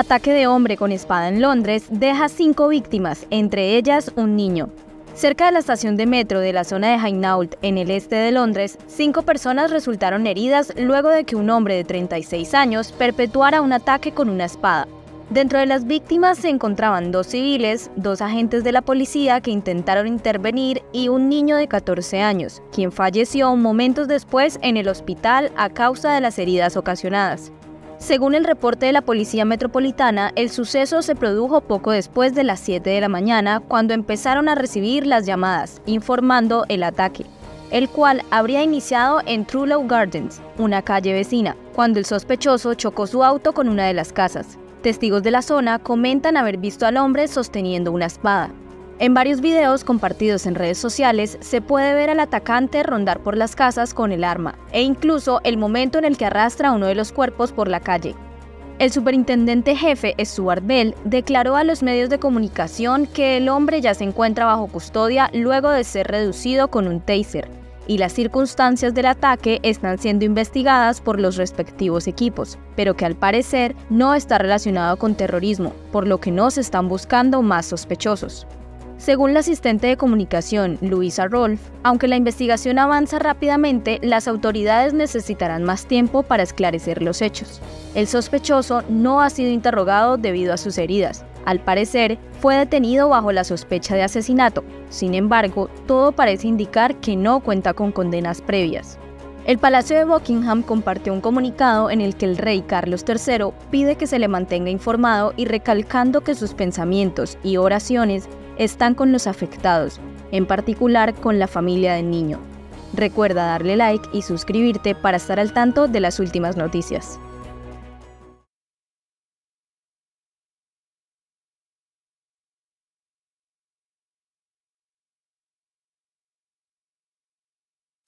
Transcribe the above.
Ataque de hombre con espada en Londres deja cinco víctimas, entre ellas un niño. Cerca de la estación de metro de la zona de Hainault, en el este de Londres, cinco personas resultaron heridas luego de que un hombre de 36 años perpetuara un ataque con una espada. Dentro de las víctimas se encontraban dos civiles, dos agentes de la policía que intentaron intervenir y un niño de 14 años, quien falleció momentos después en el hospital a causa de las heridas ocasionadas. Según el reporte de la Policía Metropolitana, el suceso se produjo poco después de las 7 de la mañana, cuando empezaron a recibir las llamadas, informando el ataque, el cual habría iniciado en Trullow Gardens, una calle vecina, cuando el sospechoso chocó su auto con una de las casas. Testigos de la zona comentan haber visto al hombre sosteniendo una espada. En varios videos compartidos en redes sociales se puede ver al atacante rondar por las casas con el arma, e incluso el momento en el que arrastra uno de los cuerpos por la calle. El superintendente jefe Stuart Bell declaró a los medios de comunicación que el hombre ya se encuentra bajo custodia luego de ser reducido con un taser, y las circunstancias del ataque están siendo investigadas por los respectivos equipos, pero que al parecer no está relacionado con terrorismo, por lo que no se están buscando más sospechosos. Según la asistente de comunicación Luisa Rolf, aunque la investigación avanza rápidamente, las autoridades necesitarán más tiempo para esclarecer los hechos. El sospechoso no ha sido interrogado debido a sus heridas. Al parecer, fue detenido bajo la sospecha de asesinato. Sin embargo, todo parece indicar que no cuenta con condenas previas. El Palacio de Buckingham compartió un comunicado en el que el rey Carlos III pide que se le mantenga informado y recalcando que sus pensamientos y oraciones están con los afectados, en particular con la familia del niño. Recuerda darle like y suscribirte para estar al tanto de las últimas noticias.